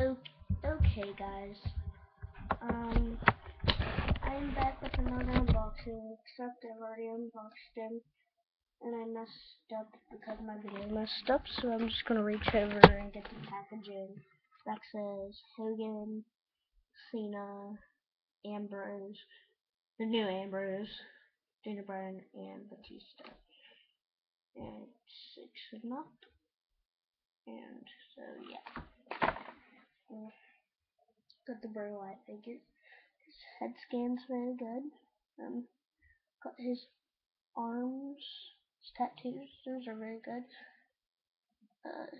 Okay, guys. Um, I'm back with another unboxing, except I've already unboxed him, and I messed up because my video messed up, so I'm just gonna reach over and get the packaging. That says Hogan, Cena, Ambrose, the new Ambrose, Daniel Bryan, and Batista. And six enough. And so, yeah. Got the Bray Wyatt figure. His head scan's very good. Um, got his arms, his tattoos, those are very good. Uh,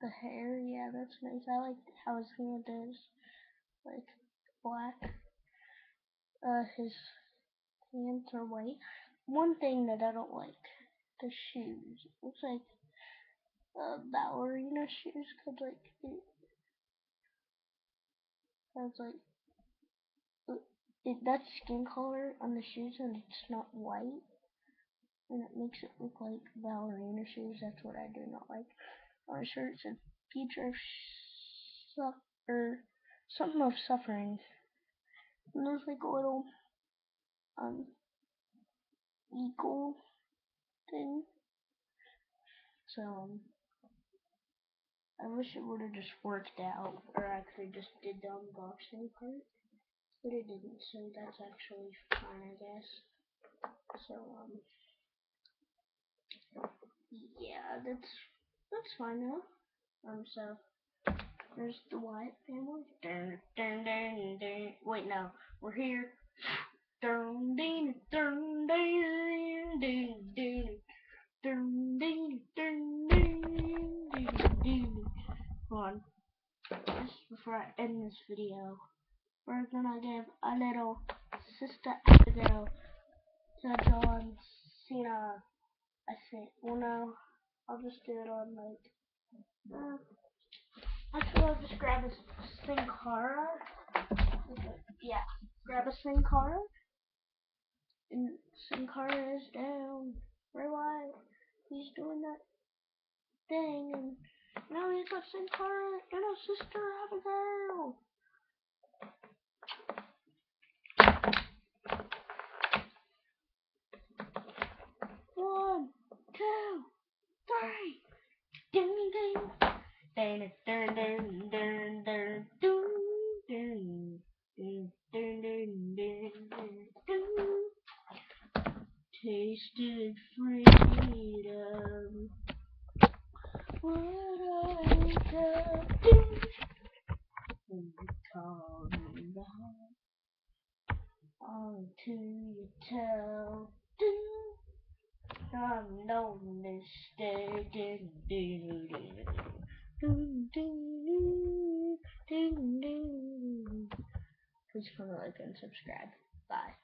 the hair, yeah, that's nice. I like how his hand is, like, black. Uh, his hands are white. One thing that I don't like, the shoes. It looks like uh, ballerina shoes, cause like it has like it, it that's skin color on the shoes and it's not white, and it makes it look like ballerina shoes. That's what I do not like. On the shirt it says future of suffer something of suffering. And there's like a little um eagle thing. So um I wish it would have just worked out, or actually just did the unboxing part, but it didn't, so that's actually fine, I guess. So, um, yeah, that's, that's fine now. Um, so, there's the Wyatt family. Dun, dun, dun, dun. Wait, no, we're here. Dun, dun, dun, dun, on, just before I end this video, we're gonna give a little Sister Abigail to John Cena. I think, well no, I'll just do it on like, uh, actually I'll just grab a Sin Cara. Yeah, grab a Sin Cara. And Sin Cara is down. Why? He's doing that thing he's got Sin Cara and a sister Abigail. One, two, three. Ding ding. Dun dun dun dun dun dun dun dun dun dun dun dun. Tasted freedom. Coming back onto your toe. I'm no mistake. Please comment, like, and subscribe. Bye.